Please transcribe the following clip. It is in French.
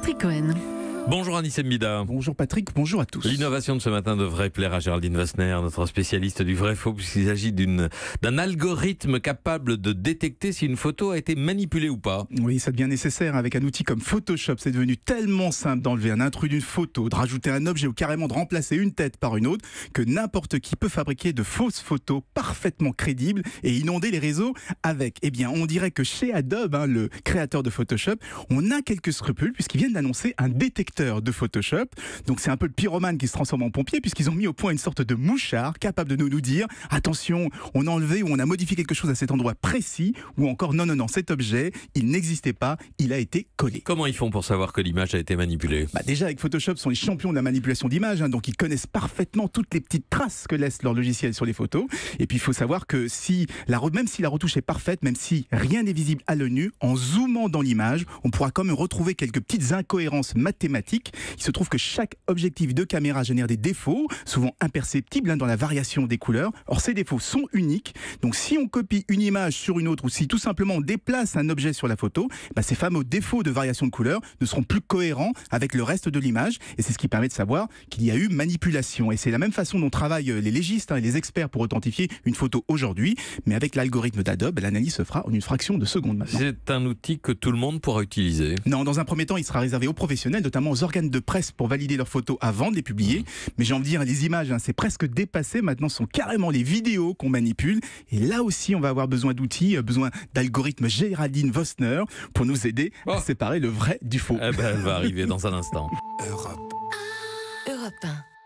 Patrick Cohen. Bonjour Anissem Mida. Bonjour Patrick, bonjour à tous. L'innovation de ce matin devrait plaire à Géraldine Wassner, notre spécialiste du vrai faux, puisqu'il s'agit d'un algorithme capable de détecter si une photo a été manipulée ou pas. Oui, ça devient nécessaire avec un outil comme Photoshop. C'est devenu tellement simple d'enlever un intrus d'une photo, de rajouter un objet ou carrément de remplacer une tête par une autre que n'importe qui peut fabriquer de fausses photos parfaitement crédibles et inonder les réseaux avec. Eh bien, on dirait que chez Adobe, hein, le créateur de Photoshop, on a quelques scrupules puisqu'ils viennent d'annoncer un détecteur de Photoshop. Donc c'est un peu le pyromane qui se transforme en pompier puisqu'ils ont mis au point une sorte de mouchard capable de nous, nous dire attention, on a enlevé ou on a modifié quelque chose à cet endroit précis ou encore non, non, non, cet objet, il n'existait pas, il a été collé. Comment ils font pour savoir que l'image a été manipulée? Bah Déjà avec Photoshop, sont les champions de la manipulation d'images, hein, donc ils connaissent parfaitement toutes les petites traces que laisse leur logiciel sur les photos. Et puis il faut savoir que si la, même si la retouche est parfaite, même si rien n'est visible à l'œil nu, en zoomant dans l'image, on pourra quand même retrouver quelques petites incohérences mathématiques il se trouve que chaque objectif de caméra génère des défauts, souvent imperceptibles hein, dans la variation des couleurs. Or, ces défauts sont uniques. Donc, si on copie une image sur une autre ou si tout simplement on déplace un objet sur la photo, bah, ces fameux défauts de variation de couleur ne seront plus cohérents avec le reste de l'image. Et c'est ce qui permet de savoir qu'il y a eu manipulation. Et c'est la même façon dont travaillent les légistes hein, et les experts pour authentifier une photo aujourd'hui. Mais avec l'algorithme d'Adobe, l'analyse se fera en une fraction de seconde C'est un outil que tout le monde pourra utiliser. Non, dans un premier temps, il sera réservé aux professionnels, notamment aux organes de presse pour valider leurs photos avant de les publier. Mais j'ai envie de dire, les images, hein, c'est presque dépassé. Maintenant, ce sont carrément les vidéos qu'on manipule. Et là aussi, on va avoir besoin d'outils, euh, besoin d'algorithmes Géraldine Vosner pour nous aider à oh. séparer le vrai du faux. Eh ben, elle va arriver dans un instant. Europe. Europe 1.